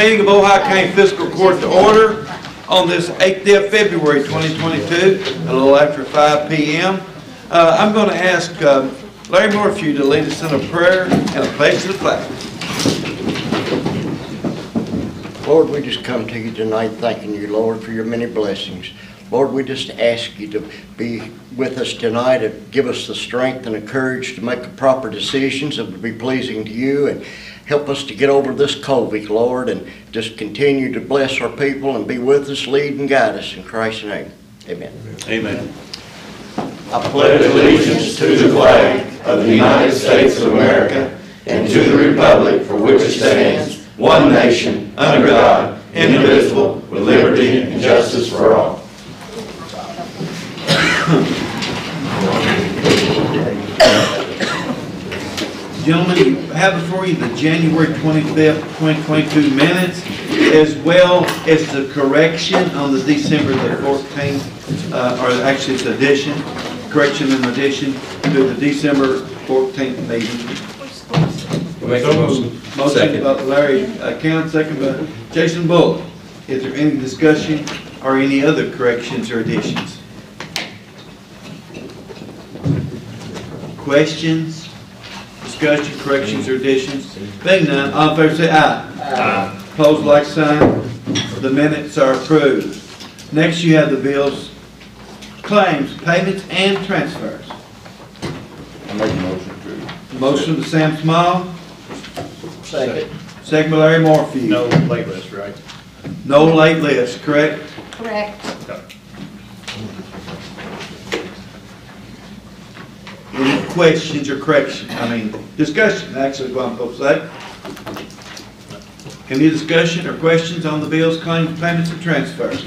Meeting of Ohio County Fiscal Court to order on this 8th day of February 2022, a little after 5 PM. Uh, I'm going to ask um, Larry Morphew to lead us in a prayer and a pledge to the flag. Lord, we just come to you tonight thanking you, Lord, for your many blessings. Lord, we just ask you to be with us tonight and give us the strength and the courage to make the proper decisions that would be pleasing to you and help us to get over this COVID, Lord, and just continue to bless our people and be with us, lead and guide us in Christ's name. Amen. Amen. I pledge allegiance to the flag of the United States of America and to the republic for which it stands, one nation, under God, indivisible, with liberty and justice for all. Gentlemen, you have before you the January 25th, 2022 minutes, as well as the correction on the December the 14th, uh, or actually it's addition, correction and addition to the December 14th meeting. Make a motion. Motion by Larry uh, Count, second by Jason Bullock. Is there any discussion or any other corrections or additions? Questions, discussion, corrections, or additions? Being none, all in favor say aye. Aye. Opposed, like sign. The minutes are approved. Next, you have the bills, claims, payments, and transfers. I make a motion to. Motion by Sam Small, Second. second by Larry Morphew. No late list, right? No late list, correct? Correct. Any questions or corrections, I mean, discussion, actually, is what I'm supposed to say. Any discussion or questions on the bills, claims, payments, and transfers?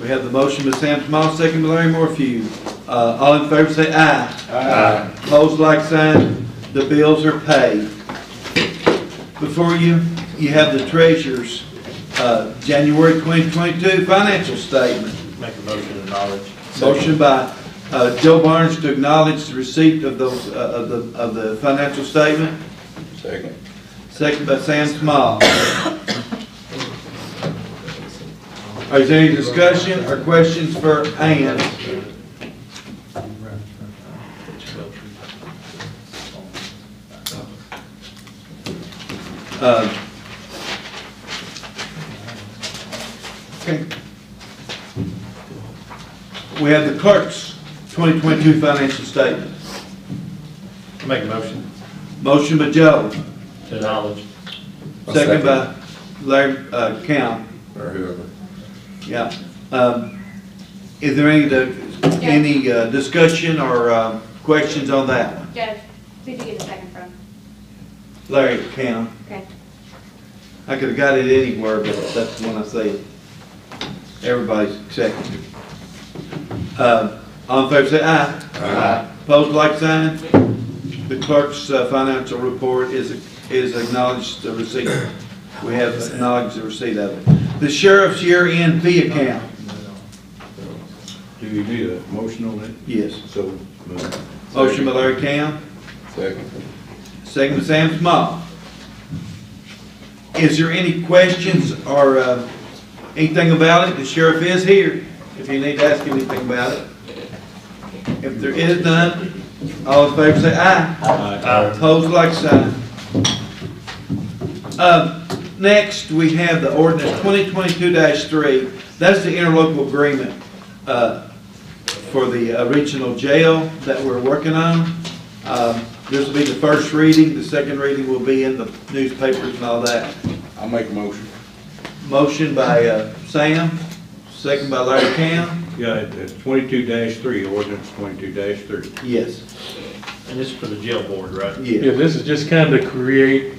We have the motion by Sam Small, second by Larry Morphew. Uh, all in favor say aye. Aye. Opposed, like sign, the bills are paid. Before you, you have the treasurer's, uh, January 2022 financial statement. Make a motion to acknowledge. Motion by uh, Joe Barnes to acknowledge the receipt of those, uh, of the, of the financial statement. Second. Second by Sam Small. Is there any discussion or questions for Ann? Uh, Okay. We have the clerk's 2022 financial statement. I Make a motion Motion by Joe, to acknowledge. second by Larry uh, Count. Or whoever. Yeah. Um, Is there any, any uh, discussion or uh, questions on that one? Judge, who did you get a second from? Larry Count. Okay. I could have got it anywhere, but that's when I say everybody's second. Uh, All in favor, say aye. Aye. Opposed, like sign. The clerk's uh, financial report is is acknowledged the receipt. We have acknowledged the receipt of it. The sheriff's year-end fee account. Do you need a motion on it? Yes. So. moved. Motion by Larry Count. Second. Second by Sam Small. Is there any questions or uh, anything about it? The sheriff is here, if you need to ask him anything about it. If there is none, all in favor say aye. Aye. Opposed, like sign. Uh, Next, we have the ordinance 2022-3. That's the interlocal agreement uh, for the uh, regional jail that we're working on. Um, This will be the first reading, the second reading will be in the newspapers and all that. I'll make a motion. Motion by uh, Sam, second by Larry Cam. Yeah, it's twenty-two three, ordinance twenty-two three. Yes, And this is for the jail board, right? Yeah, yes. this is just kind of to create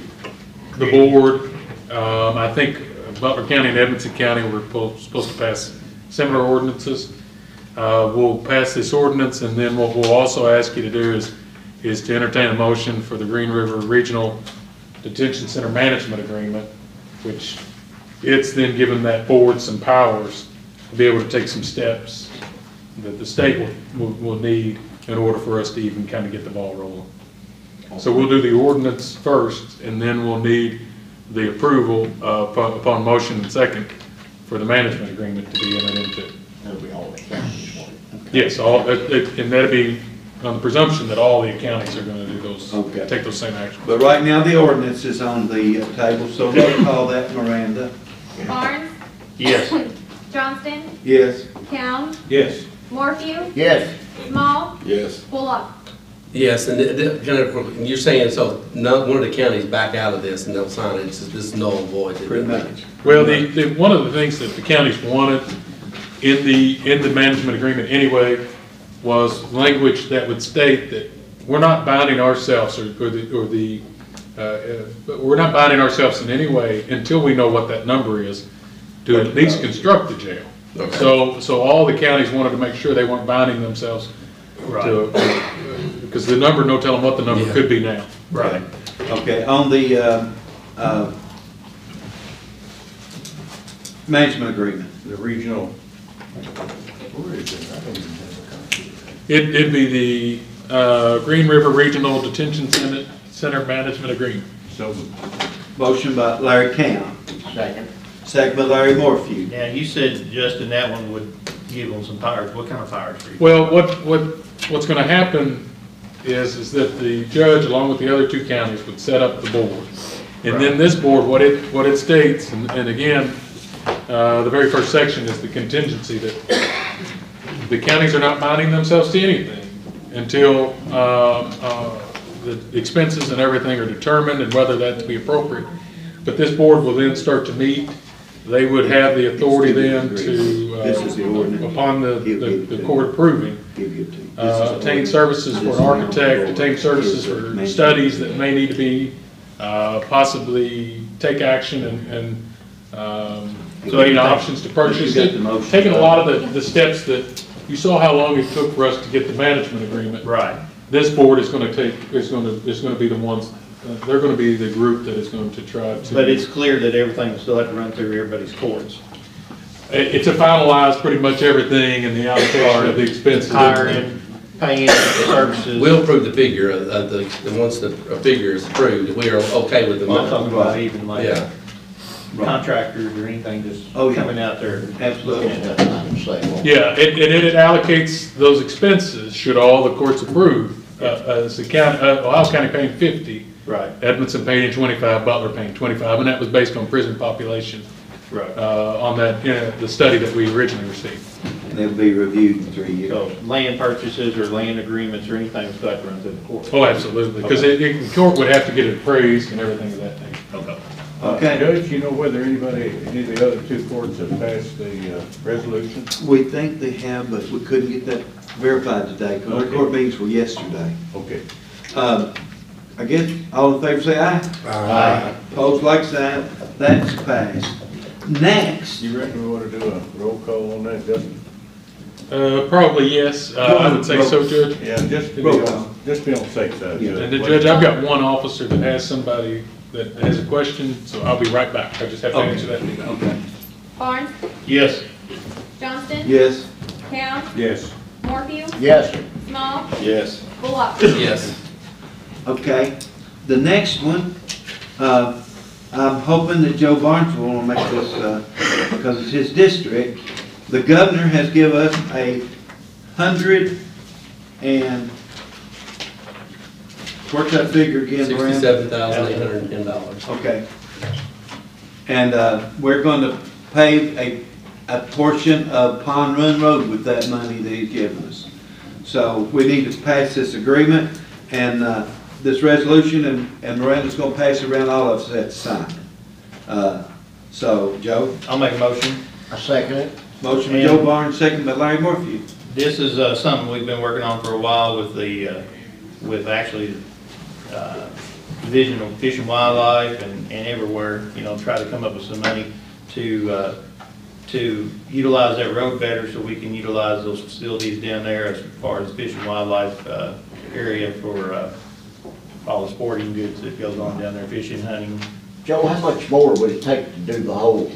the board. Um, I think Butler County and Edmonson County were po- supposed to pass similar ordinances. Uh, we'll pass this ordinance, and then what we'll also ask you to do is, is to entertain a motion for the Green River Regional Detention Center Management Agreement, which it's then given that board some powers to be able to take some steps that the state will, will, will need in order for us to even kind of get the ball rolling. So we'll do the ordinance first, and then we'll need the approval uh, upon upon motion and second for the management agreement to be entered into. That'll be all the counties want. Yes, all, it- it- and that'd be on the presumption that all the counties are gonna do those, Okay. take those same actions. But right now, the ordinance is on the uh, table, so roll call that, Miranda. Barnes, Yes. Johnston, Yes. Helm, Yes. Morphew, Yes, Small, Yes. Bullock. Yes, and the- the- Jennifer, you're saying, so none, one of the counties back out of this and they'll sign it, it's just this is null and void. Pretty much. Well, the, the, one of the things that the counties wanted in the, in the management agreement anyway, was language that would state that we're not binding ourselves, or, or the, or the, uh, uh, but we're not binding ourselves in any way until we know what that number is, to at least construct the jail. Okay. So, so all the counties wanted to make sure they weren't binding themselves to, because the number, no telling what the number Yeah. could be now. Right. Okay, on the, uh, uh, management agreement, The regional. Where is it? I don't even have a copy. It, it'd be the, uh, Green River Regional Detention Center, Center Management Agreement. So, motion by Larry Count, second. Second by Larry Morphew. Now, you said, Justin, that one would give them some powers. What kind of powers for you? Well, what, what, what's gonna happen is, is that the judge, along with the other two counties, would set up the board. And then this board, what it, what it states, and, and again, uh, the very first section is the contingency that the counties are not binding themselves to anything until, um, uh, the expenses and everything are determined and whether that to be appropriate. But this board will then start to meet. They would have the authority then to, uh, This is the ordinance. upon the, the the court approving, Give you two. uh, obtain services for an architect, obtain services for studies that may need to be, uh, possibly take action and, and, um, So any you- options to purchase you got it. Taking a lot of the, the steps that, you saw how long it took for us to get the management agreement. Right. This board is gonna take, is gonna, is gonna be the ones, uh, they're gonna be the group that is going to try to. But it's clear that everything will still have to run through everybody's courts. It- It's to finalize pretty much everything and the allocation of the expenses. Hiring, paying for services. We'll approve the figure, uh, uh, the, the once the a figure is approved, we are okay with the Well, I'm talking about even like Yeah. contractors or anything just Oh, yeah. coming out there. Absolutely. looking at that. not the same one. Yeah, and, and it allocates those expenses, should all the courts approve, uh, as the county, uh, Ohio County paying fifty, Right, Edmonson paying twenty-five, Butler paying twenty-five, and that was based on prison population, right. uh, on that, you know, the study that we originally received. And they'll be reviewed in three years. So land purchases or land agreements or anything will still have to run through the court. Oh, absolutely, because it, it, the court would have to get it appraised and everything of that thing. Okay. Okay, Judge, you know whether anybody, any of the other two courts have passed the uh, resolution? we think they have, but we couldn't get that verified today, because our court meetings were yesterday. Okay. Um, I guess, all in favor say aye. Aye. Opposed, like sign, that's passed. Next, You reckon we ought to do a roll call on that, Justin? Uh, probably yes, uh, I would say so, Judge. Yeah, just to be Roll on, just be on the safe side, Yeah. Judge. And the judge, I've got one officer that has somebody that has a question, so I'll be right back. I just have to Okay. answer that email. okay, Barnes, Yes. Johnston, yes, Helm, Yes. Morphew, Yes, Small, Yes. Bullock. Yes, okay. The next one, uh, I'm hoping that Joe Barnes will make this, uh, because it's his district. The governor has given us a hundred and, what's that figure again, sixty-seven thousand eight hundred and ten dollars. Okay. And uh, we're going to pave a, a portion of Pond Run Road with that money that he's given us. So we need to pass this agreement and uh, this resolution, and and Miranda's going to pass it around, all of us have to sign. Uh, So, Joe, I'll make a motion. I second it. motion by Joe Barnes, second by Larry Morphew. This is uh, something we've been working on for a while with the, uh, with actually uh, Division of Fish and Wildlife and and everywhere, you know, try to come up with some money to, uh, to utilize that road better so we can utilize those facilities down there as far as Fish and Wildlife uh, area for uh, all the sporting goods that goes on down there, fishing, hunting. Joe, how much more would it take to do the whole?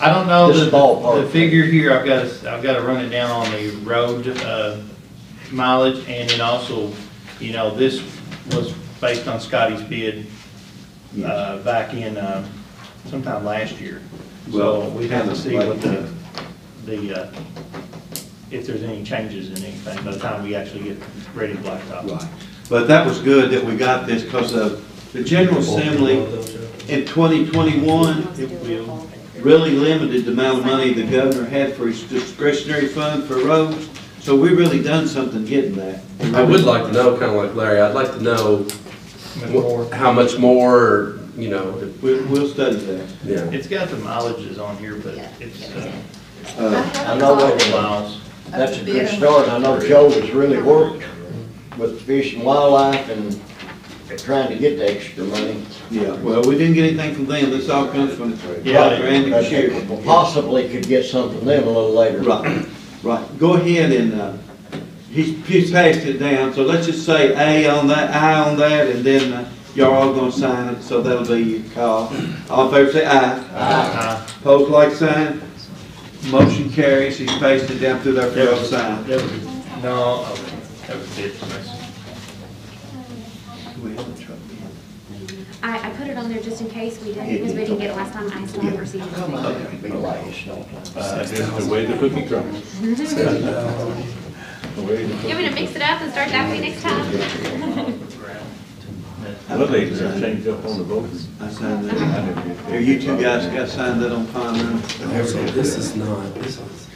I don't know Just the, ballpark. the figure here, I've got, to- I've got to run it down on the road, uh, mileage, and then also, you know, this was based on Scotty's bid, uh, back in, uh, sometime last year. Well, So we have to see what the, the, uh, if there's any changes in anything by the time we actually get ready to blacktop. Right. But that was good that we got this because of the General Assembly in 2021, It really limited the amount of money the governor had for his discretionary fund for roads. So we really done something getting that. I would like to know, kind of like Larry, I'd like to know wh- how much more, you know, if- We'll, we'll study that. yeah. It's got the mileages on here, but it's, uh, Uh, I know that, miles. that's a good start. I know Joe has really worked with Fish and Wildlife and trying to get the extra money. Yeah, well, we didn't get anything from them. This all comes from Yeah. Dr. Andy Beshear. Possibly could get something then a little later. Right, right. Go ahead and, uh, he's, he's passed it down, so let's just say A on that, I on that, and then uh, y'all all gonna sign it, so that'll be your call. All in favor, say aye. Pose like sign. Motion carries. He's passed it down through there for That y'all to was, sign. that was, no, okay, that was it. Do we have a truck bid? I, I put it on there just in case we didn't, because we didn't get it last time, I still haven't received it. Okay. Be last, don't Uh, Just the way the cookie crumbles. You want me to mix it up and start that way next time? Well, they changed up on the vote. I signed that. Here, you two guys got signed that on fine room. So this is not, this is.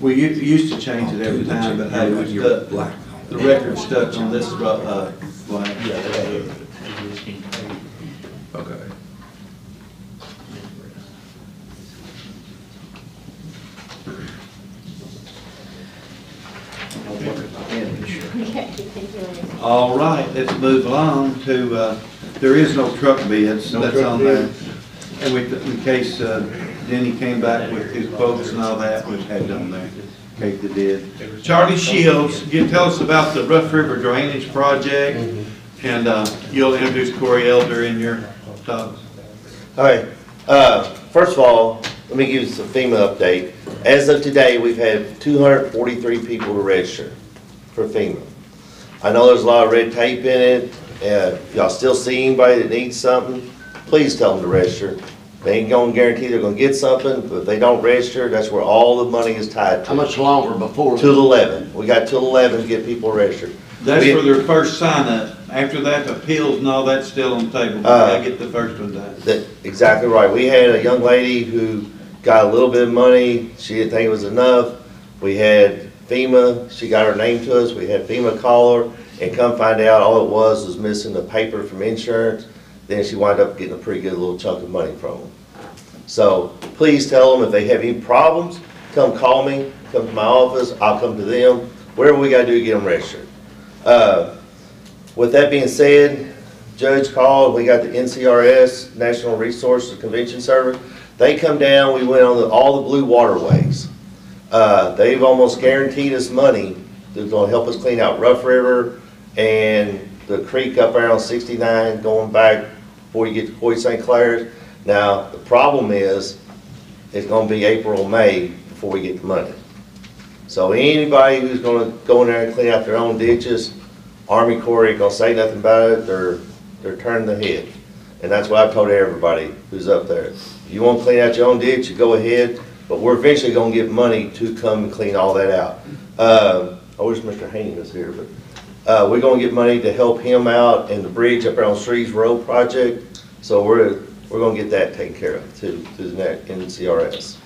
We u- used to change it every time, but hey, we You're black. The record stuck on this, uh, line. Yeah, that's Okay. Okay, thank you, Larry. All right, let's move along to, uh, there is no truck bids, No that's truck on there. bids. And we, in case uh, Denny came back with his quotes and all that, we've had on there, Kate the did. Charlie Shields, you tell us about the Rough River Drainage Project, and uh, you'll introduce Corey Elder in your talk. All right, uh, first of all, let me give you some FEMA update. As of today, we've had two hundred and forty-three people to register for FEMA. I know there's a lot of red tape in it, uh, if y'all still see anybody that needs something, please tell them to register. They ain't gonna guarantee they're gonna get something, but if they don't register, that's where all the money is tied How to. much longer before? Till eleven, we got till eleven to get people registered. That's We- for their first sign up. After that, appeals and all that's still on the table. We Uh, gotta get the first one done. That, exactly right. We had a young lady who got a little bit of money, she didn't think it was enough. We had FEMA, she got her name to us, we had FEMA call her, and come find out, all it was was missing the paper from insurance. Then she wound up getting a pretty good little chunk of money from them. So, please tell them if they have any problems, come call me, come to my office, I'll come to them, whatever we gotta do to get them registered. Uh, with that being said, Judge called, we got the NCRS, National Resources Conservation Service. They come down, we went on the, all the blue waterways. Uh, they've almost guaranteed us money. They're gonna help us clean out Rough River and the creek up around sixty-nine going back before you get to Point St. Clair's. Now, the problem is, it's gonna be April, or May before we get the money. So anybody who's gonna go in there and clean out their own ditches, Army Corps ain't gonna say nothing about it, they're, they're turning the head. And that's why I've told everybody who's up there. If you wanna clean out your own ditch, you go ahead, but we're eventually gonna get money to come and clean all that out. Uh, I wish Mr. Haney was here, but, uh, we're gonna get money to help him out in the bridge up around Streets Road project. So we're, we're gonna get that taken care of too, through the net NCRS.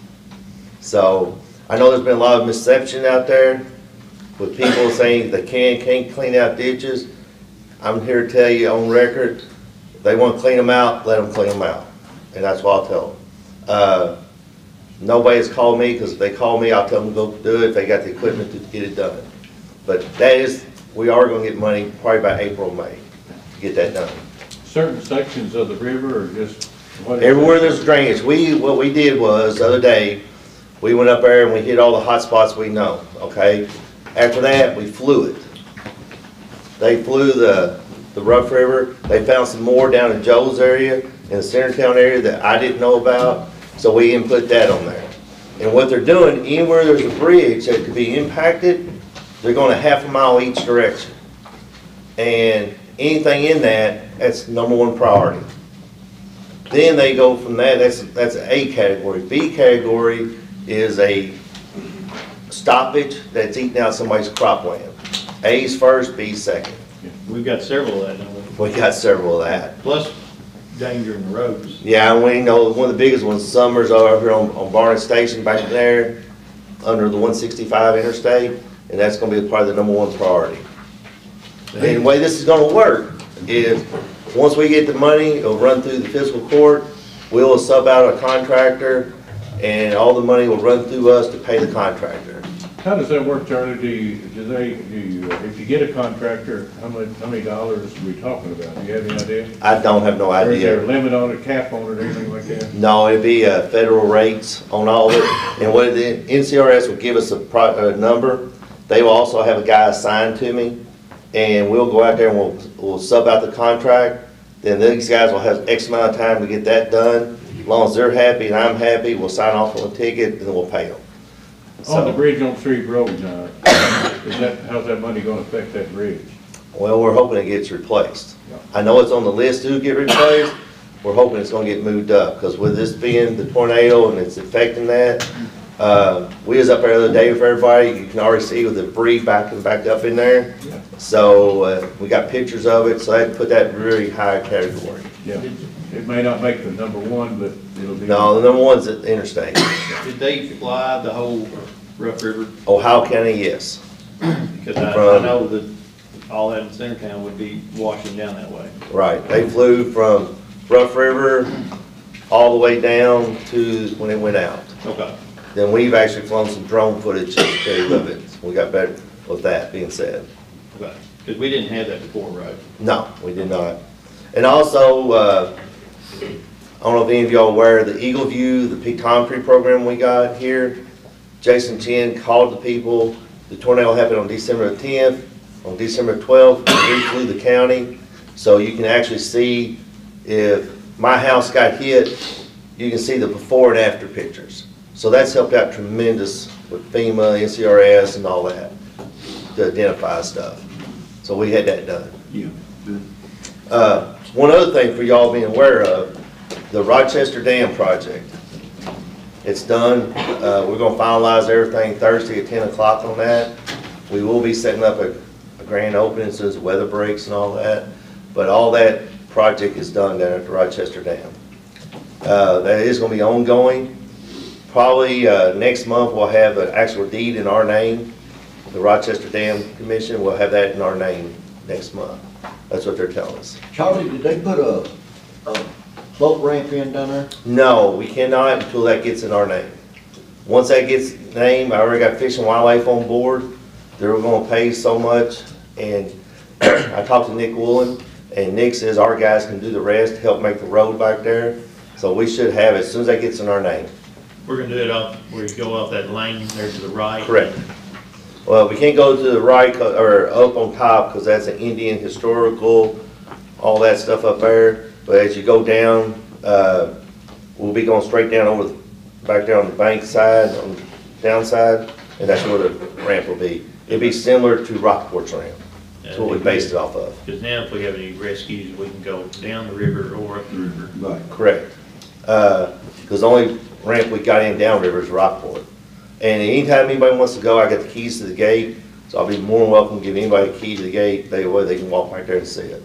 So, I know there's been a lot of misception out there with people saying they can, can't clean out ditches. I'm here to tell you on record, they wanna clean them out, let them clean them out. And that's what I'll tell them. Uh, nobody's called me, because if they call me, I'll tell them to go do it if they got the equipment to get it done. But that is, we are gonna get money probably by April, May, to get that done. Certain sections of the river or just? what is it? Everywhere there's drainage, we, what we did was, the other day, we went up there and we hit all the hot spots we know, okay? After that, we flew it. They flew the, the Rough River, they found some more down in Joe's area, in the Centertown area that I didn't know about, so we input that on there. And what they're doing, anywhere there's a bridge that could be impacted, they're going a half a mile each direction. And anything in that, that's number one priority. Then they go from that, that's, that's A category. B category is a stoppage that's eating out somebody's cropland. A's first, B's second. We've got several of that, don't we? We got several of that. Plus danger in the roads. Yeah, and we know one of the biggest ones, Summers are up here on, on Barnett Station back there, under the one sixty-five interstate, and that's gonna be part of the number one priority. And the way this is gonna work is, once we get the money, it'll run through the fiscal court, we'll sub out a contractor, and all the money will run through us to pay the contractor. How does that work, Charlie? Do you, do they, do you, if you get a contractor, how many, how many dollars are we talking about? Do you have any idea? I don't have no Or is there a idea. limit on it, cap on it, or anything like that? No, it'd be, uh, federal rates on all of it, and what the NCRS will give us a pro, a number. They will also have a guy assigned to me, and we'll go out there and we'll, we'll sub out the contract. Then these guys will have X amount of time to get that done. As long as they're happy and I'm happy, we'll sign off on the ticket and then we'll pay them. On the So, bridge on Three Road now, is that, how's that money gonna affect that bridge? well, we're hoping it gets replaced. I know it's on the list to get replaced. We're hoping it's gonna get moved up, because with this being the tornado and it's affecting that, uh, we was up there the other day with everybody, you can already see with the debris backing back up in there. Yeah. So, uh, we got pictures of it, so I had to put that in very high category. Yeah, it may not make the number one, but it'll be. No, the number one's at the interstate. Did they fly the whole Rough River? Ohio County, yes. Because I, I From- know that all that in Centertown would be washing down that way. Right, they flew from Rough River all the way down to when it went out. Okay. Then we've actually flown some drone footage to show you of it. We got better with that being said. Okay. Because we didn't have that before, right? No, we did not. And also, uh, I don't know if any of y'all are aware the Eagle View, the pictometry program we got here. Jason Chin called the people. The tornado happened on December tenth. On December twelfth, we flew the county. So you can actually see if my house got hit, you can see the before and after pictures. So that's helped out tremendous with FEMA, NCRS and all that to identify stuff. So we had that done. Yeah. Uh, One other thing for y'all being aware of, the Rochester Dam project. It's done, uh, we're gonna finalize everything Thursday at ten o'clock on that. We will be setting up a, a grand opening as the weather breaks and all that, but all that project is done down at the Rochester Dam. Uh, that is gonna be ongoing. Probably, uh, next month, we'll have an actual deed in our name. The Rochester Dam Commission will have that in our name next month. That's what they're telling us. Charlie, did they put a, a boat ramp in down there? No, we cannot until that gets in our name. Once that gets named, I already got Fish and Wildlife on board. They're gonna pay so much, and I talked to Nick Woolen, and Nick says our guys can do the rest, help make the road back there. So we should have it as soon as that gets in our name. We're gonna do it off, where you go off that lane there to the right. Correct. Well, we can't go to the right, 'cause- or up on top, because that's an Indian historical, all that stuff up there. But as you go down, uh, we'll be going straight down over, the- back down the bank side, on the downside, and that's where the ramp will be. It'd be similar to Rockport's ramp. That's what we based it off of. Because now if we have any rescues, we can go down the river or up the river. Right. Correct. Because the only ramp we got in downriver is Rockport. And anytime anybody wants to go, I got the keys to the gate, so I'll be more than welcome to give anybody a key to the gate, that way they can walk right there and see it.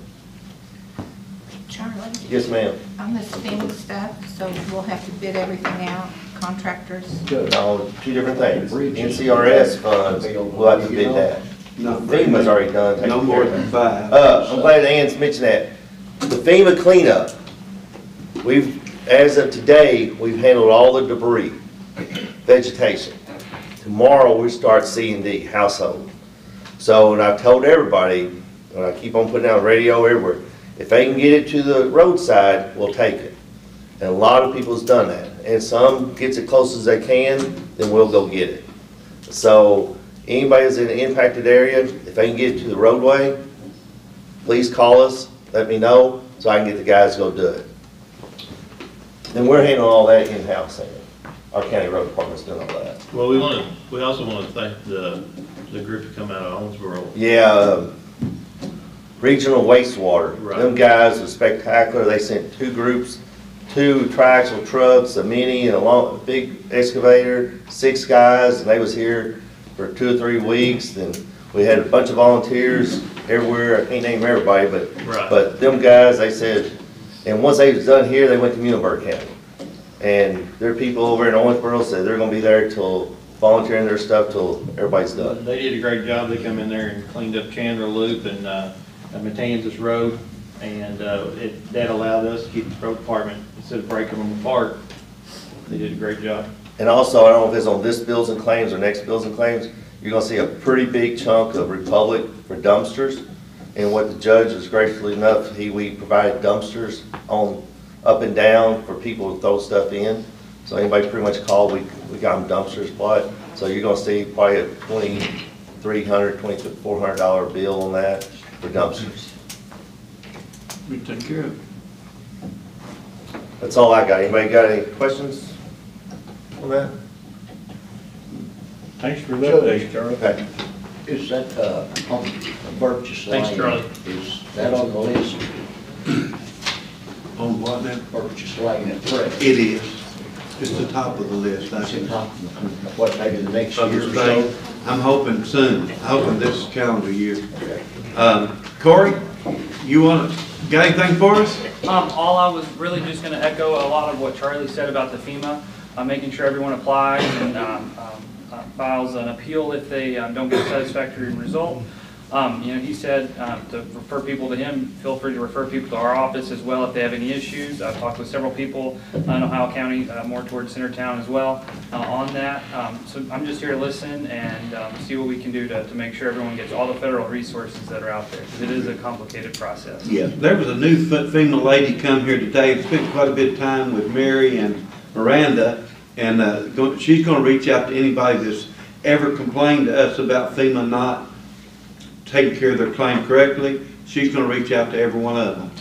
Charlie, Yes, ma'am. I'm the FEMA stuff, so we'll have to bid everything out, contractors? No, two different things. NCRS funds, we'll have to bid that. No, FEMA's already done. taken No care more of. than five. Uh, I'm glad Ann's mentioned that. The FEMA cleanup, we've, as of today, we've handled all the debris, vegetation. Tomorrow, we start C and D, household. So, and I've told everybody, and I keep on putting out radio everywhere, if they can get it to the roadside, we'll take it. And a lot of people's done that. And some gets it close as they can, then we'll go get it. So, anybody that's in an impacted area, if they can get it to the roadway, please call us, let me know, so I can get the guys to go do it. And we're handling all that in-house, and our county road department's doing all that. Well, we want to, we also want to thank the, the group that come out of Owensboro. Yeah, um, regional wastewater, Right. them guys are spectacular, they sent two groups two triaxle trucks, a mini, and a long, big excavator, six guys, and they was here for two or three weeks. Then we had a bunch of volunteers everywhere. I can't name everybody, but, Right. but them guys, they said, and once they was done here, they went to Muhlenberg County. And there are people over in Owensboro said they're gonna be there till, volunteering their stuff till everybody's done. They did a great job. They come in there and cleaned up Chandler Loop and, uh, and Matanzas Road. And, uh, it, that allowed us to keep the road department, instead of breaking them apart, they did a great job. And also, I don't know if it's on this bills and claims or next bills and claims, you're gonna see a pretty big chunk of Republic for dumpsters. And what the judge was gracefully enough, he, we provided dumpsters on, up and down for people to throw stuff in. So anybody pretty much called, we, we got them dumpsters applied. So you're gonna see probably a twenty-three hundred, twenty-four hundred dollar bill on that for dumpsters. We take care of it. That's all I got. Anybody got any questions on that? Thanks for the update, Charlie. Okay. Is that, uh, on Burgess Lane? Thanks, Charlie. Is that on the list? On what now? Burgess Lane at present? It is. It's the top of the list, I That's in can. top of, what, maybe the next Of year the or so? thing. I'm hoping soon, hoping this calendar year. Um, Corey, you want, got anything for us? Um, all I was really just gonna echo a lot of what Charlie said about the FEMA, uh, making sure everyone applies and, um, um, uh, files an appeal if they, um, don't get a satisfactory result. Um, you know, he said, uh, to refer people to him, feel free to refer people to our office as well if they have any issues. I've talked with several people in Ohio County, uh, more towards Centertown as well, uh, on that. Um, so I'm just here to listen and, um, see what we can do to, to make sure everyone gets all the federal resources that are out there, because it is a complicated process. Yeah. There was a new fe- female lady come here today, spent quite a bit of time with Mary and Miranda, and uh, go- she's gonna reach out to anybody that's ever complained to us about FEMA not taking care of their claim correctly. She's gonna reach out to every one of them.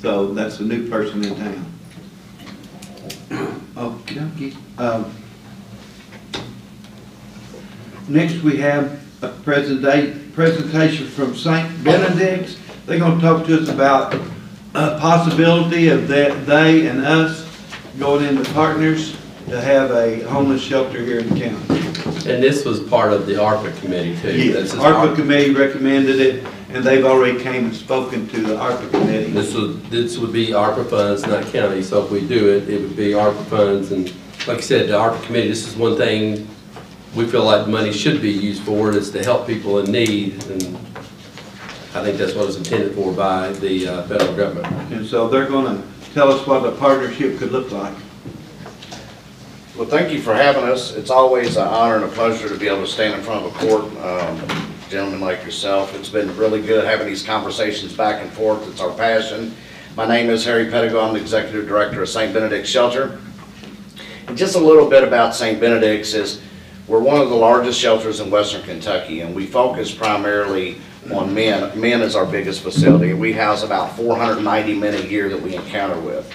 So that's a new person in town. Okay, um, Next, we have a presenta- presentation from St. Benedict's. They're gonna talk to us about a possibility of that, they and us going into partners to have a homeless shelter here in the county. And this was part of the ARPA committee too. Yes, This is ARPA committee recommended it, and they've already came and spoken to the ARPA committee. This would, this would be ARPA funds, not county, so if we do it, it would be ARPA funds, and like I said, the ARPA committee, this is one thing we feel like money should be used for, is to help people in need, and I think that's what it's intended for by the uh, federal government. And so they're gonna tell us what a partnership could look like. Well, thank you for having us. It's always an honor and a pleasure to be able to stand in front of a court, um, gentlemen like yourself. It's been really good having these conversations back and forth. It's our passion. My name is Harry Pedigo. I'm the Executive Director of St. Benedict's Shelter. And just a little bit about St. Benedict's is we're one of the largest shelters in western Kentucky, and we focus primarily on men. Men is our biggest facility. We house about 490 men a year that we encounter with.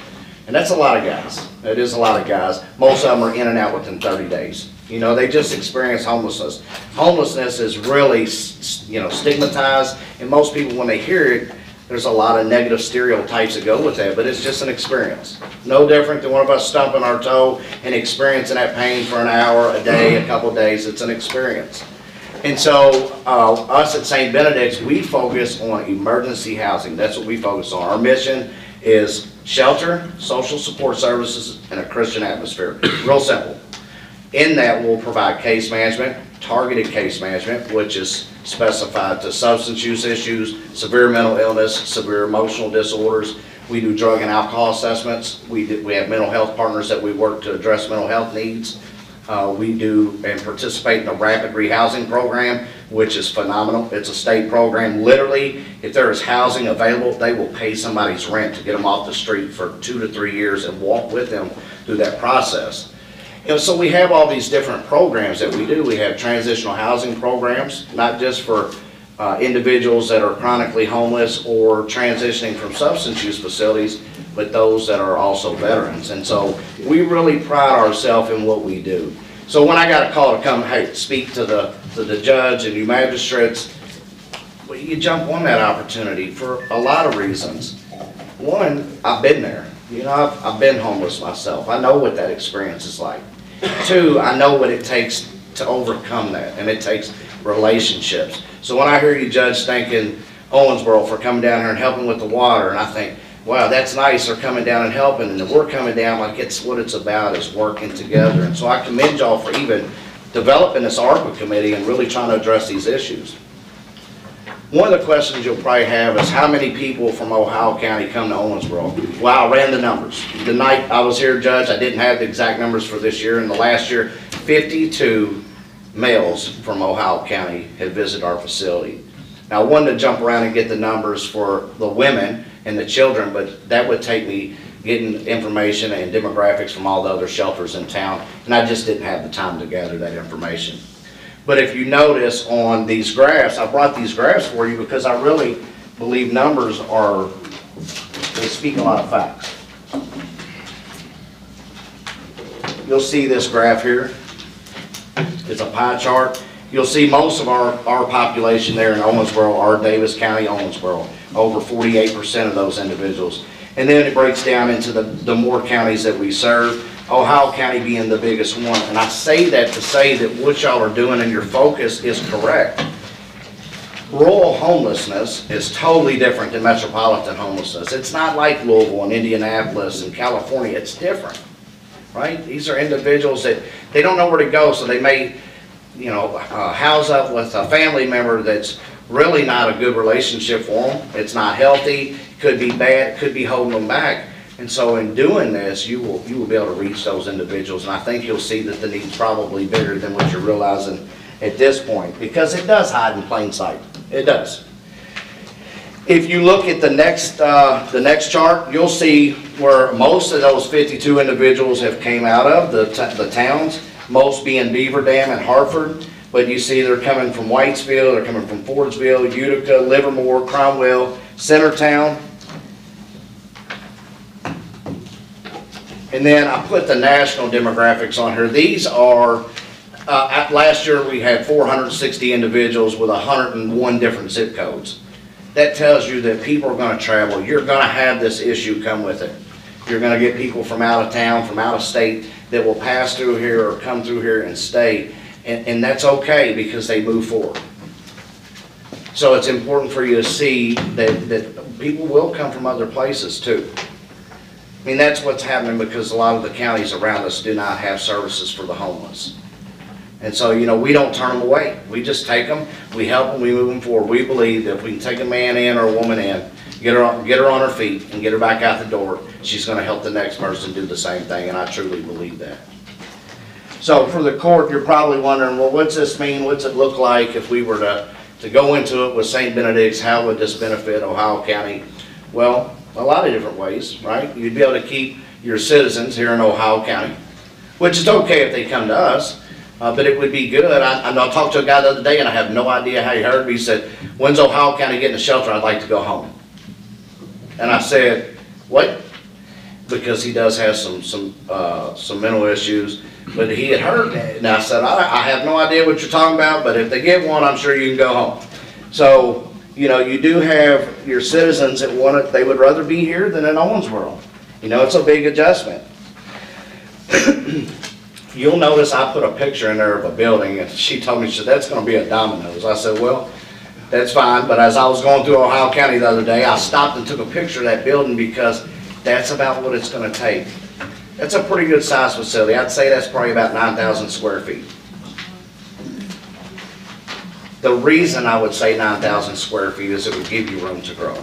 And that's a lot of guys. It is a lot of guys. Most of them are in and out within 30 days. You know, they just experience homelessness. Homelessness is really, you know, stigmatized, and most people, when they hear it, there's a lot of negative stereotypes that go with that, but it's just an experience. No different than one of us stumping our toe and experiencing that pain for an hour, a day, a couple days. It's an experience. And so, uh, us at St. Benedict's, we focus on emergency housing. That's what we focus on. Our mission is shelter, social support services, and a Christian atmosphere. Real simple. In that, we'll provide case management, targeted case management, which is specified to substance use issues, severe mental illness, severe emotional disorders. We do drug and alcohol assessments. We, do- we have mental health partners that we work to address mental health needs. Uh, we do and participate in the rapid rehousing program, which is phenomenal. It's a state program. Literally, if there is housing available, they will pay somebody's rent to get them off the street for two to three years and walk with them through that process. Know, so we have all these different programs that we do. We have transitional housing programs, not just for uh, individuals that are chronically homeless or transitioning from substance use facilities, but those that are also veterans. And so we really pride ourselves in what we do. So when I got a call to come, hey, speak to the, to the judge and you magistrates, well, you jump on that opportunity for a lot of reasons. One, I've been there. You know, I've, I've been homeless myself. I know what that experience is like. Two, I know what it takes to overcome that, and it takes relationships. So when I hear you, Judge, thanking Owensboro for coming down here and helping with the water, and I think, wow, that's nice, they're coming down and helping, and we're coming down like it's what it's about, is working together. And so I commend y'all for even developing this ARPA committee and really trying to address these issues. One of the questions you'll probably have is how many people from Ohio County come to Owensboro? Well, I ran the numbers. The night I was here, Judge, I didn't have the exact numbers for this year. In the last year, 52 males from Ohio County had visited our facility. Now, I wanted to jump around and get the numbers for the women and the children, but that would take me getting information and demographics from all the other shelters in town, and I just didn't have the time to gather that information. But if you notice on these graphs, I brought these graphs for you because I really believe numbers are, they speak a lot of facts. You'll see this graph here. It's a pie chart. You'll see most of our, our population there in Owensboro are Daviess County, Owensboro, over 48% of those individuals. And then it breaks down into the, the more counties that we serve. Ohio County being the biggest one. And I say that to say that what y'all are doing and your focus is correct. Rural homelessness is totally different than metropolitan homelessness. It's not like Louisville and Indianapolis and California, it's different, right? These are individuals that, they don't know where to go, so they may, you know, uh, house up with a family member that's really not a good relationship for them. It's not healthy, could be bad, could be holding them back. And so in doing this, you will, you will be able to reach those individuals, and I think you'll see that the need's probably bigger than what you're realizing at this point, because it does hide in plain sight. It does. If you look at the next, uh, the next chart, you'll see where most of those 52 individuals have came out of, the, the towns, most being Beaver Dam and Hartford. But you see they're coming from Whitesville, they're coming from Fordsville, Utica, Livermore, Cromwell, Centertown. And then I put the national demographics on here. These are, uh, last year we had 460 individuals with 101 different zip codes. That tells you that people are gonna travel. You're gonna have this issue come with it. You're gonna get people from out of town, from out of state that will pass through here or come through here and stay. And, and that's okay because they move forward. So it's important for you to see that, that people will come from other places too. I mean, that's what's happening because a lot of the counties around us do not have services for the homeless. And so, you know, we don't turn them away. We just take them, we help them, we move them forward. We believe that if we can take a man in or a woman in, get her, on- get her on her feet and get her back out the door, she's gonna help the next person do the same thing, and I truly believe that. So for the court, you're probably wondering, well, what's this mean? What's it look like if we were to, to go into it with St. Benedict's? How would this benefit Ohio County? Well, a lot of different ways, right? You'd be able to keep your citizens here in Ohio County, which is okay if they come to us, uh, but it would be good. I, I talked to a guy the other day and I have no idea how he heard me. He said, when's Ohio County getting a shelter? I'd like to go home. And I said, what? Because he does have some, some, uh, some mental issues. But he had heard that, and I said, I, I have no idea what you're talking about, but if they get one, I'm sure you can go home. So, you know, you do have your citizens that want it, they would rather be here than in Owensboro. You know, it's a big adjustment. You'll notice I put a picture in there of a building, and she told me, she said, that's gonna be a Domino's. I said, well, that's fine, but as I was going through Ohio County the other day, I stopped and took a picture of that building because that's about what it's gonna take. That's a pretty good size facility. I'd say that's probably about nine thousand square feet. The reason I would say nine thousand square feet is it would give you room to grow.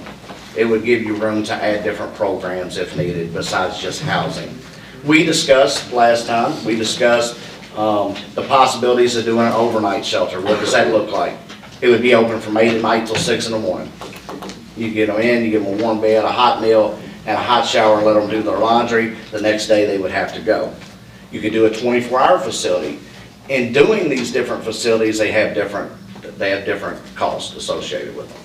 It would give you room to add different programs if needed besides just housing. We discussed last time, we discussed, um, the possibilities of doing an overnight shelter. What does that look like? It would be open from eight at night till six in the morning. You get them in, you give them a warm bed, a hot meal, and a hot shower, let them do their laundry. The next day, they would have to go. You could do a 24-hour facility. In doing these different facilities, they have different, they have different costs associated with them.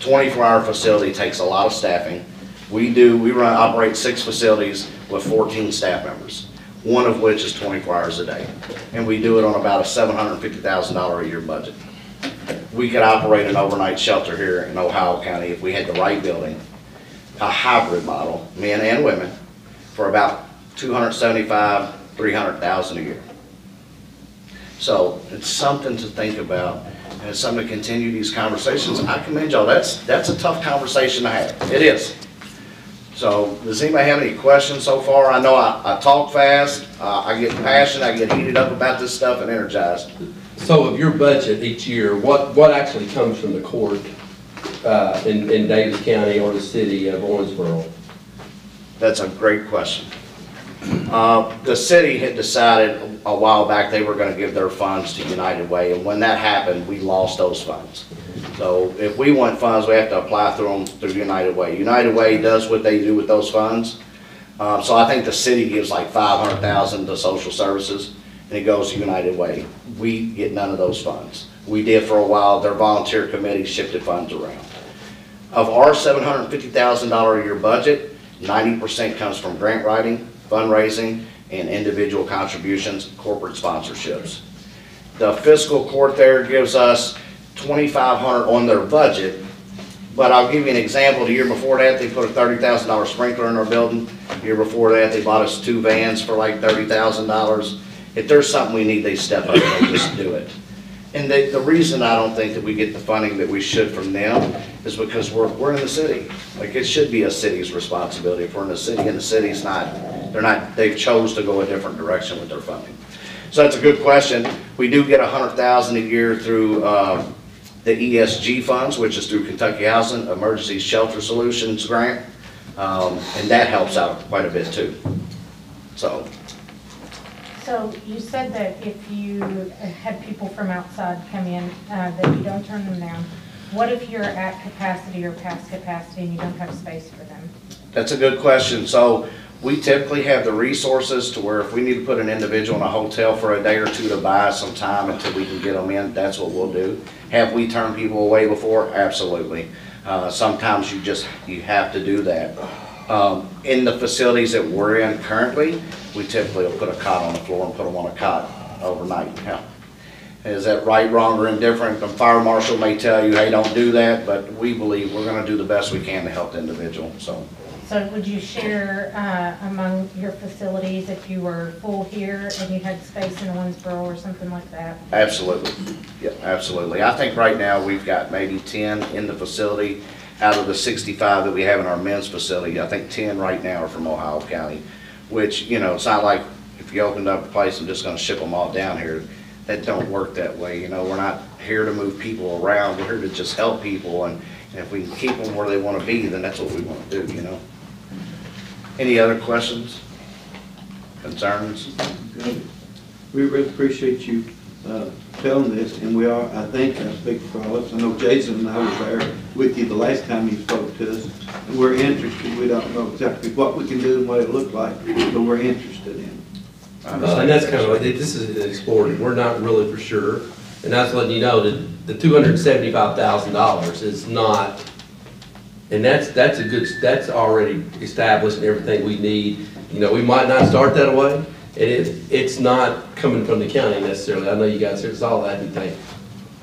24-hour facility takes a lot of staffing. We do, we run, operate six facilities with 14 staff members, one of which is 24 hours a day. And we do it on about a $750,000 a year budget. We could operate an overnight shelter here in Ohio County if we had the right building, a hybrid model, men and women, for about 275, 300,000 a year. So it's something to think about, and it's something to continue these conversations. I commend y'all, that's, that's a tough conversation to have. It is. So, does anybody have any questions so far? I know I, I talk fast, uh, I get passionate, I get heated up about this stuff and energized. So of your budget each year, what, what actually comes from the court uh, in, in Daviess County or the city of Owensboro? That's a great question. Uh, The city had decided a while back they were gonna give their funds to United Way, and when that happened, we lost those funds. So if we want funds, we have to apply through them through United Way. United Way does what they do with those funds. Uh, So I think the city gives like five hundred thousand to social services, and it goes to United Way. We get none of those funds. We did for a while, their volunteer committee shifted funds around. Of our seven hundred and fifty thousand dollar a year budget, ninety percent comes from grant writing, fundraising, and individual contributions, corporate sponsorships. The fiscal court there gives us twenty-five hundred on their budget, but I'll give you an example. The year before that, they put a thirty thousand dollar sprinkler in our building. The year before that, they bought us two vans for like thirty thousand dollars. If there's something we need, they step up and just do it. And the, the reason I don't think that we get the funding that we should from them is because we're, we're in the city. Like, it should be a city's responsibility. If we're in the city and the city's not, they're not, they've chose to go a different direction with their funding. So that's a good question. We do get a hundred thousand a year through, uh, the ESG funds, which is through Kentucky Housing Emergency Shelter Solutions Grant. Um, and that helps out quite a bit too. So, So you said that if you had people from outside come in, uh, that you don't turn them down. What if you're at capacity or past capacity and you don't have space for them? That's a good question. So we typically have the resources to where if we need to put an individual in a hotel for a day or two to buy some time until we can get them in, that's what we'll do. Have we turned people away before? Absolutely. Uh, sometimes you just, you have to do that. Um, in the facilities that we're in currently, we typically will put a cot on the floor and put them on a cot overnight. Is that right, wrong, or indifferent? The fire marshal may tell you, hey, don't do that, but we believe we're gonna do the best we can to help the individual, so. So would you share uh, among your facilities if you were full here and you had space in Owensboro or something like that? Absolutely. Yeah, absolutely. I think right now we've got maybe ten in the facility. Out of the sixty-five that we have in our men's facility, I think ten right now are from Ohio County. Which, you know, it's not like if you opened up a place, I'm just gonna ship them all down here. That don't work that way, you know, we're not here to move people around, we're here to just help people. And and if we can keep them where they wanna be, then that's what we wanna do, you know? Any other questions? Concerns? We really appreciate you uh, telling this, and we are, I think, I speak for all of us, I know Jason and I was there with you the last time you spoke to us, we're interested, we don't know exactly what we can do and what it looked like, but we're interested in. Uh, And that's kind of, this is explored, we're not really for sure. And that's letting you know that the two hundred and seventy-five thousand dollars is not, and that's, that's a good, that's already established and everything we need. You know, we might not start that way, it is, it's not coming from the county necessarily. I know you guys here saw that and think,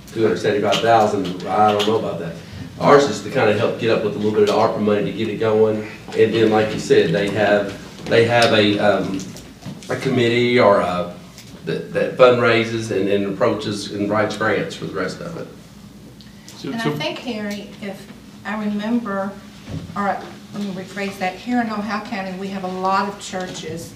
two hundred and seventy-five thousand, I don't know about that. Ours is to kind of help get up with a little bit of ARPA money to get it going. And then, like you said, they have, they have a, um, a committee or a, that that fundraises and, and approaches and writes grants for the rest of it. And I think, Harry, if I remember, or let me rephrase that, here in Ohio County, we have a lot of churches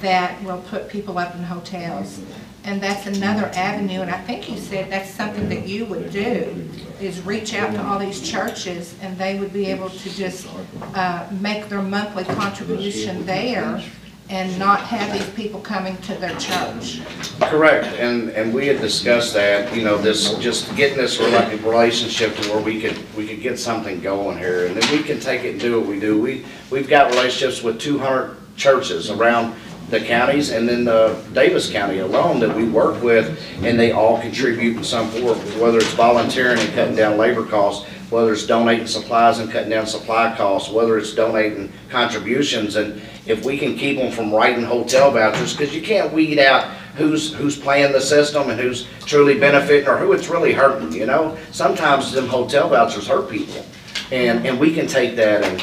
that will put people up in hotels. And that's another avenue, and I think you said that's something that you would do, is reach out to all these churches, and they would be able to just uh, make their monthly contribution there and not have these people coming to their church. Correct, and, and we had discussed that, you know, this, just getting this rela- relationship to where we could, we could get something going here, and then we can take it and do what we do. We, we've got relationships with two hundred churches around the counties, and then the Daviess County alone that we work with, and they all contribute in some form, whether it's volunteering and cutting down labor costs, whether it's donating supplies and cutting down supply costs, whether it's donating contributions, and if we can keep them from writing hotel vouchers, because you can't weed out who's, who's playing the system and who's truly benefiting or who it's really hurting, you know? Sometimes them hotel vouchers hurt people, and, and we can take that and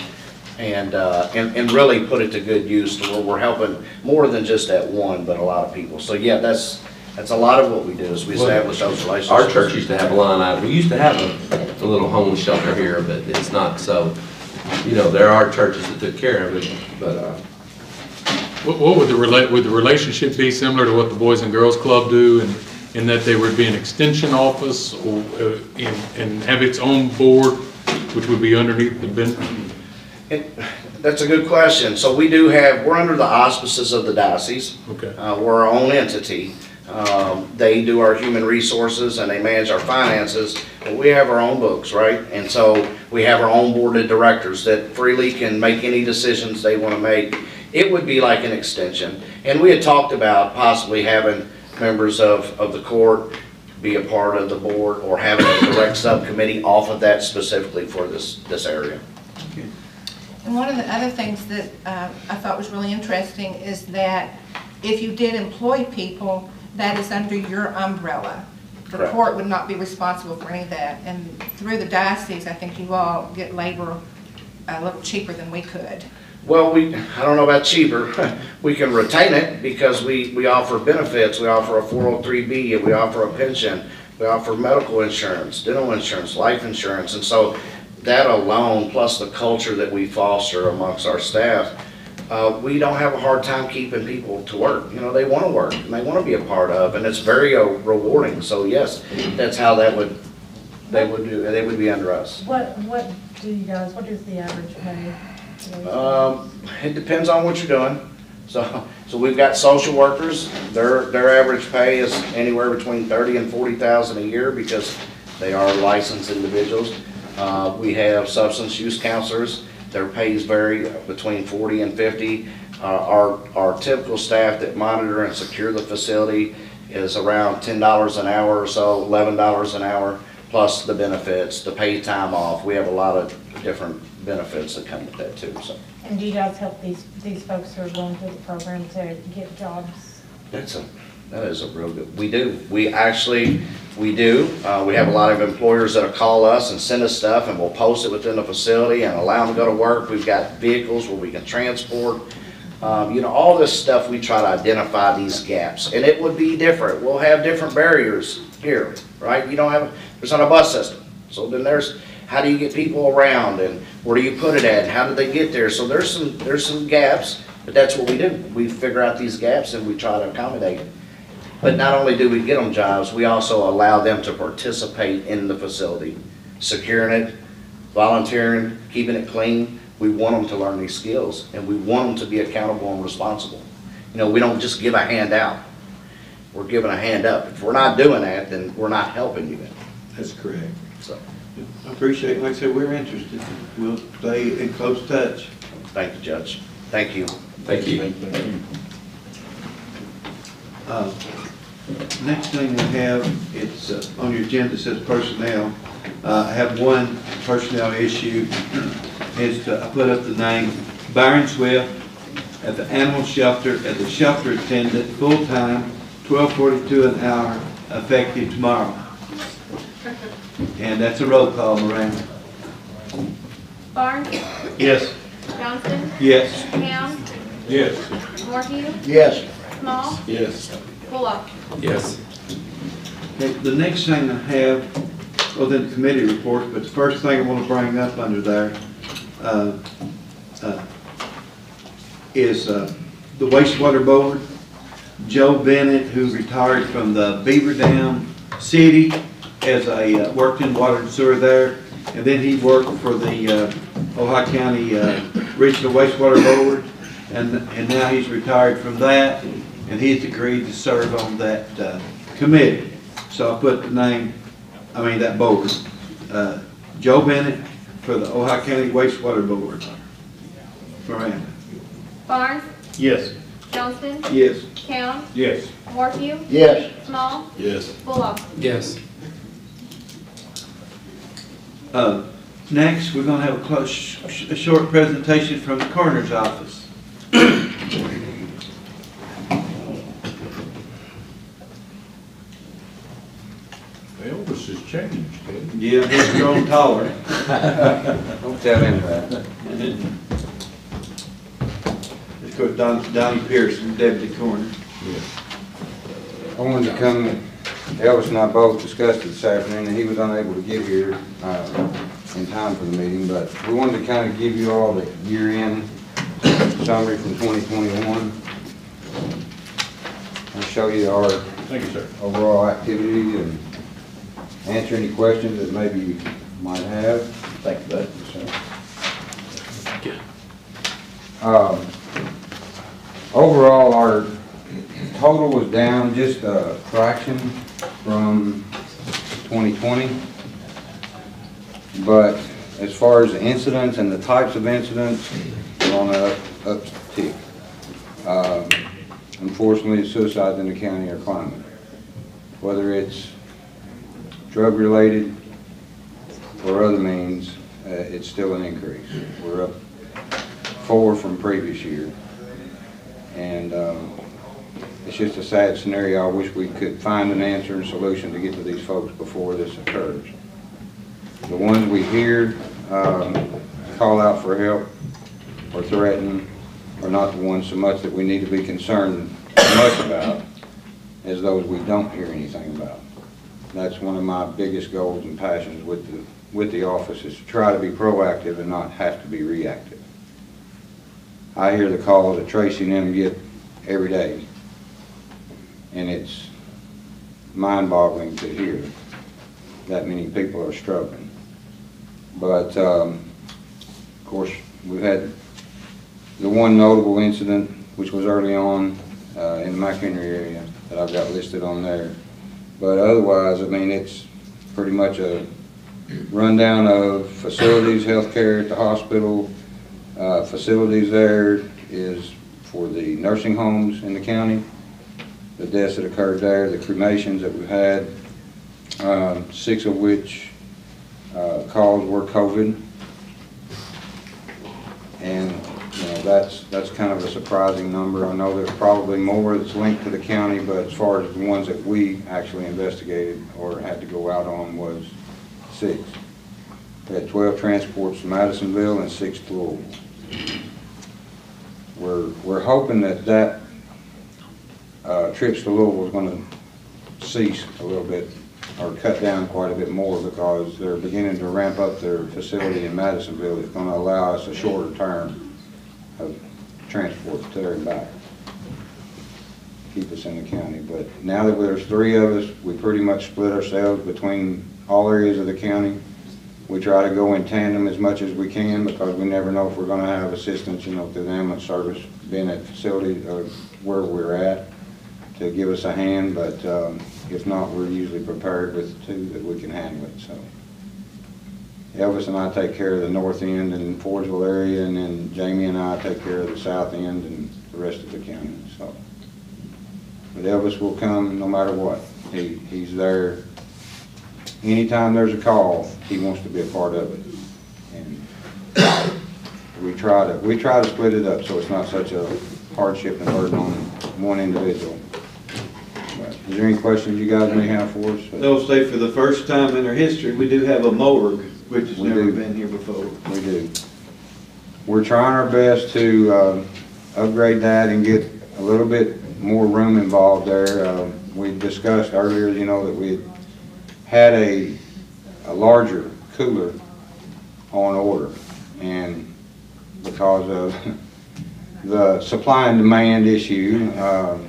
and, uh, and, and really put it to good use to where we're helping more than just that one, but a lot of people. So yeah, that's, that's a lot of what we do is we establish those relationships. Our church used to have a line item, we used to have a, a little homeless shelter here, but it's not so. You know, there are churches that took care of it, but, uh, What, what would the relate, would the relationship be similar to what the Boys and Girls Club do in, in that they would be an extension office or, uh, and, and have its own board, which would be underneath the Ben? It- That's a good question. So we do have, we're under the auspices of the diocese. Okay. Uh, We're our own entity. Um, They do our human resources and they manage our finances, but we have our own books, right? And so we have our own board of directors that freely can make any decisions they want to make. It would be like an extension. And we had talked about possibly having members of, of the court be a part of the board or having a direct subcommittee off of that specifically for this, this area. And one of the other things that uh, I thought was really interesting is that if you did employ people, that is under your umbrella. The Correct. court would not be responsible for any of that. And through the diocese, I think you all get labor a little cheaper than we could. Well, we, I don't know about cheaper. We can retain it because we, we offer benefits. We offer a 403B, we offer a pension. We offer medical insurance, dental insurance, life insurance. And so that alone, plus the culture that we foster amongst our staff, uh, we don't have a hard time keeping people to work. You know, they want to work and they want to be a part of, and it's very uh, rewarding. So yes, that's how that would, they would do, they would be under us. What, what do you guys, what is the average pay? Um, it depends on what you're doing. So, so we've got social workers, their, their average pay is anywhere between thirty and forty thousand a year because they are licensed individuals. Uh, we have substance use counselors, their pays vary between forty and fifty. Uh, our, our typical staff that monitor and secure the facility is around ten dollars an hour or so, eleven dollars an hour, plus the benefits, the paid time off. We have a lot of different benefits that come with that too, so. And do you guys help these, these folks who are going through the program to get jobs? That's a, that is a real good, we do. We actually, we do. Uh, we have a lot of employers that'll call us and send us stuff and we'll post it within the facility and allow them to go to work. We've got vehicles where we can transport. Um, you know, all this stuff, we try to identify these gaps and it would be different. We'll have different barriers here, right? You don't have, there's not a bus system. So then there's, how do you get people around and where do you put it at? and How do they get there? So there's some, there's some gaps, but that's what we do. We figure out these gaps and we try to accommodate. But not only do we get them jobs, we also allow them to participate in the facility, securing it, volunteering, keeping it clean. We want them to learn these skills and we want them to be accountable and responsible. You know, we don't just give a hand out. We're giving a hand up. If we're not doing that, then we're not helping you. That's correct. So, I appreciate, it. like I said, we're interested. We'll stay in close touch. thank you, Judge. Thank you. thank you. Uh, Next thing we have, it's uh, on your agenda, it says personnel. Uh, I have one personnel issue. It's, to- I put up the name Byron Swift at the animal shelter, as a shelter attendant, full-time, twelve forty-two an hour, effective tomorrow. And that's a roll call, Miranda. Barnes, Yes. Johnston, Yes. Ham, Yes. Morphew, Yes. Small, Yes. Bullock. Yes. Okay, the next thing I have, well, then committee reports, but the first thing I want to bring up under there, uh, uh, is, uh, the wastewater board. Joe Bennett, who retired from the Beaver Dam City as a, uh, worked in water and sewer there, and then he worked for the, uh, Ohio County, uh, Regional Wastewater Board, and, and now he's retired from that, and he's agreed to serve on that, uh, committee. So I put the name, I mean, that board, uh, Joe Bennett for the Ohio County Wastewater Board. Miranda? Barnes, Yes. Johnston, Yes. Count, Yes. Morphew, Yes. Small, Yes. Bullock. Yes. Uh, Next, we're gonna have a close, a short presentation from the coroner's office. Elvis has changed, hasn't Yeah, he's grown taller. Don't tell him that. Co- Don- Donnie Pearson, deputy coroner. I wanted to come, Elvis and I both discussed it this afternoon, and he was unable to get here uh, in time for the meeting, but we wanted to kind of give you all the year-end summary from 2021. And show you our Thank you, sir. overall activity and answer any questions that maybe you might have. Thank you, bud. Um, Overall, our total was down just a fraction from 2020. But as far as the incidents and the types of incidents, we're on a uptick. Um, Unfortunately, suicides in the county are climbing. Whether it's drug-related or other means, uh, it's still an increase. We're up four from previous year. And um, it's just a sad scenario. I wish we could find an answer and solution to get to these folks before this occurs. The ones we hear um, call out for help or threaten are not the ones so much that we need to be concerned much about as those we don't hear anything about. That's one of my biggest goals and passions with the, with the office is to try to be proactive and not have to be reactive. I hear the call that tracing them get every day, and it's mind-boggling to hear that many people are struggling. But, um, of course, we've had the one notable incident, which was early on uh, in the McHenry area, that I've got listed on there. But otherwise, I mean, it's pretty much a rundown of facilities, healthcare at the hospital. Uh, Facilities there is for the nursing homes in the county, the deaths that occurred there, the cremations that we've had, um, six of which uh, calls were COVID. And, you know, that's, that's kind of a surprising number. I know there's probably more that's linked to the county, but as far as the ones that we actually investigated or had to go out on was six. We had 12 transports to Madisonville and six to Louisville. We're, we're hoping that that uh, trips to Louisville is going to cease a little bit or cut down quite a bit more because they're beginning to ramp up their facility in Madisonville. It's going to allow us a shorter term of transport to there and back. Keep us in the county. But now that there's three of us, we pretty much split ourselves between all areas of the county. We try to go in tandem as much as we can because we never know if we're going to have assistance, you know, through the ambulance service being at facility or where we're at to give us a hand, but um, if not, we're usually prepared with two that we can handle it, so. Elvis and I take care of the north end and Fordsville area, and then Jamie and I take care of the south end and the rest of the county, so. But Elvis will come no matter what. He, he's there. Anytime there's a call, he wants to be a part of it. And we try to, we try to split it up so it's not such a hardship and burden on one individual. But Is there any questions you guys may have for us? They'll say for the first time in our history, we do have a morgue, which has We never do. been here before. We do. We're trying our best to uh, upgrade that and get a little bit more room involved there. Uh, We discussed earlier, you know, that we had a, a larger cooler on order. And because of the supply and demand issue, um,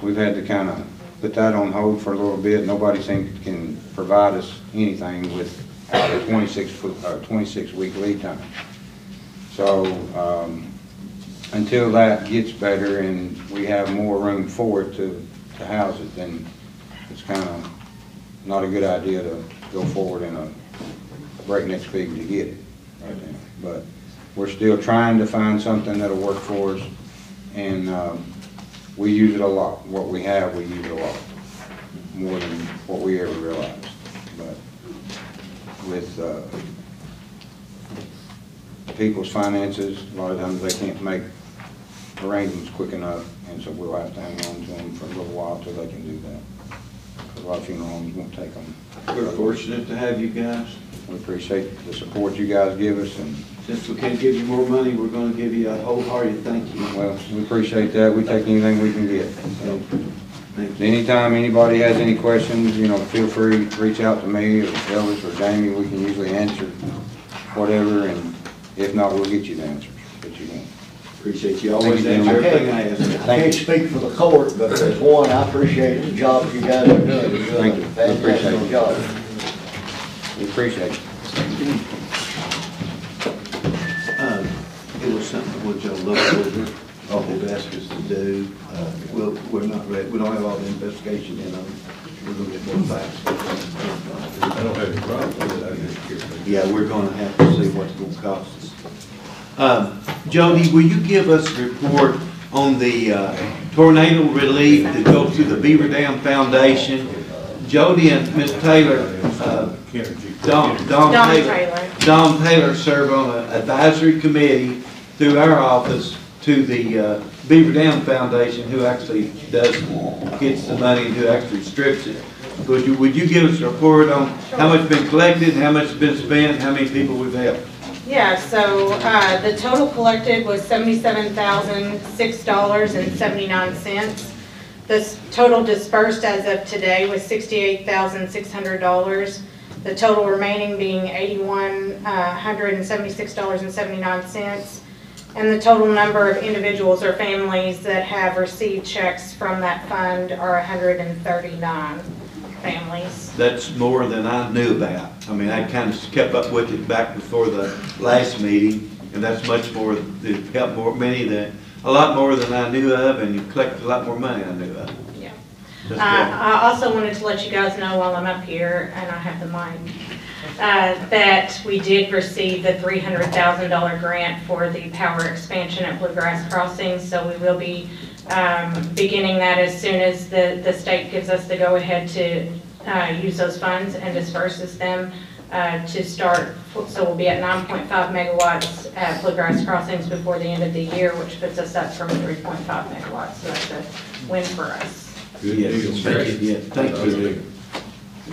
we've had to kind of put that on hold for a little bit. Nobody seems can provide us anything with a 26 foot, uh, 26 week lead time. So, um, until that gets better and we have more room for it to, to house it, then it's kind of not a good idea to go forward in a breakneck speed to get it right now. But we're still trying to find something that'll work for us and, um, we use it a lot. What we have, we use a lot, more than what we ever realized. But with, uh, people's finances, a lot of times they can't make arrangements quick enough, and so we'll have to hang on to them for a little while till they can do that. A lot of funeral homes won't take them. We're fortunate to have you guys. We appreciate the support you guys give us, and since we can't give you more money, we're gonna give you a wholehearted thank you. Well, we appreciate that. We take anything we can get. So, Thank you. Anytime anybody has any questions, you know, feel free to reach out to me or Elvis or Jamie. We can usually answer whatever, and if not, we'll get you the answers that you want. Appreciate you Thank always you, answer everything I ask. I can't speak for the court, but as one, I appreciate the job you guys are doing. You're doing Thank you. a We appreciate fantastic it. job. We appreciate it. It was something we'll just look over, all they've asked us to do. Uh, We'll, we're not ready, we don't have all the investigation in on it. We're gonna get more facts. I don't have any problem with it, I just curious. Yeah, we're gonna have to see what's gonna cost us. Um, Jody, will you give us a report on the uh, tornado relief that goes to the Beaver Dam Foundation? Jody and Ms. Taylor, uh, Don, Don Don Taylor. Taylor. Don Taylor serve on an advisory committee through our office to the uh, Beaver Dam Foundation, who actually does, gets the money and who actually strips it. Would you, would you give us a report on how much has been collected, how much has been spent, how many people we've helped? Yeah, so, uh, the total collected was seventy-seven thousand, six dollars and seventy-nine cents. The total dispersed as of today was sixty-eight thousand, six hundred dollars. The total remaining being eighty-one, uh, hundred and seventy-six dollars and seventy-nine cents. And the total number of individuals or families that have received checks from that fund are hundred and thirty-nine families. That's more than I knew about. I mean, I kind of kept up with it back before the last meeting, and that's much more, it helped more, many than, a lot more than I knew of, and you collected a lot more money I knew of. Yeah. Uh. I also wanted to let you guys know while I'm up here, and I have the mic, uh, that we did receive the $300,000 grant for the power expansion at Bluegrass Crossing, so we will be um, beginning that as soon as the, the state gives us the go-ahead to uh, use those funds and disperses them uh, to start, so we'll be at 9.5 megawatts at Bluegrass Crossings before the end of the year, which puts us up from 3.5 megawatts, so that's a win for us. Good Yes, deal. thank you. Yeah, thank you.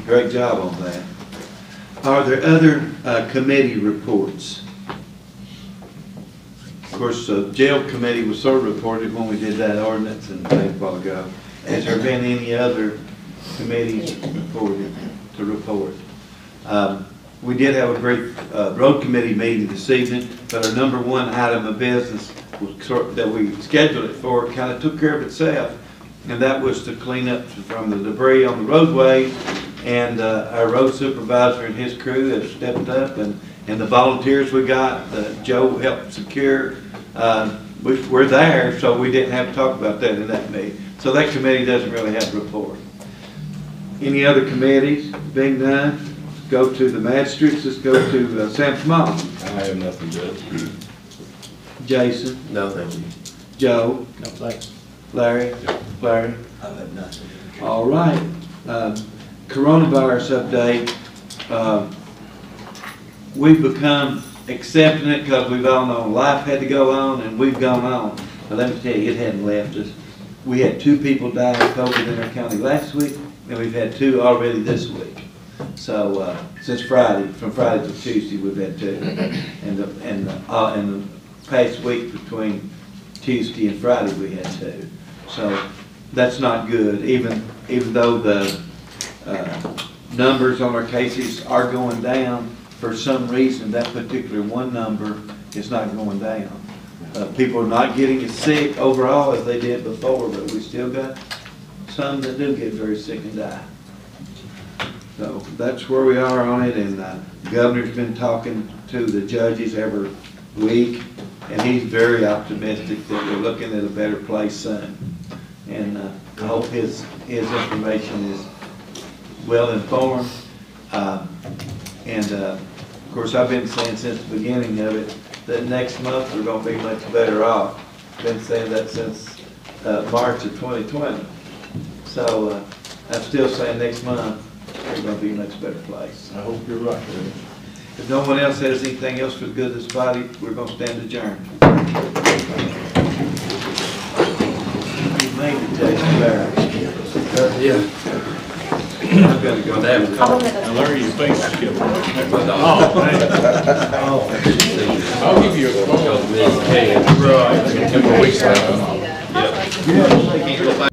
Great job on that. Are there other uh, committee reports? Of course, the jail committee was sort of reported when we did that ordinance and while ago. Has there been any other committees reported, to report? Um, We did have a brief uh, road committee meeting this evening, but our number one item of business sort- that we scheduled it for kind of took care of itself, and that was to clean up from the debris on the roadways. And uh, our road supervisor and his crew have stepped up, and, and the volunteers we got, that Joe helped secure, uh, we- we're there, so we didn't have to talk about that in that meeting. So that committee doesn't really have a report. Any other committees being done? Go to the magistrates, let's go to uh, Sam Small. I have nothing to. Jason, No, thank you. Joe, No, thanks. Larry, Larry. I have nothing. All right, um, coronavirus update. Um, We've become accepting it because we've all known life had to go on and we've gone on. But let me tell you, it hadn't left us. We had two people die of COVID in our county last week, and we've had two already this week. So, uh, since Friday, from Friday to Tuesday, we've had two. And the, and the, uh, and the past week between Tuesday and Friday, we had two. So, that's not good, even, even though the, uh, numbers on our cases are going down, for some reason, that particular one number is not going down. Uh, people are not getting as sick overall as they did before, but we still got some that do get very sick and die. So that's where we are on it, and uh, the governor's been talking to the judges every week, and he's very optimistic that we're looking at a better place soon. And uh, I hope his, his information is well informed. Uh, And uh, of course, I've been saying since the beginning of it, that next month we're gonna be much better off. Been saying that since uh, March of 2020. So uh, I'm still saying next month, we're gonna be a much better place. I hope you're right. If no one else has anything else for the good of this body, we're gonna stand adjourned. You made it, Jason Barrett. Yeah. I've gotta go. Now, Larry, your face is killing me. My dog. Oh, man. I'll give you a call. Because me and Ken, Right. a weeks Yep. You can't go back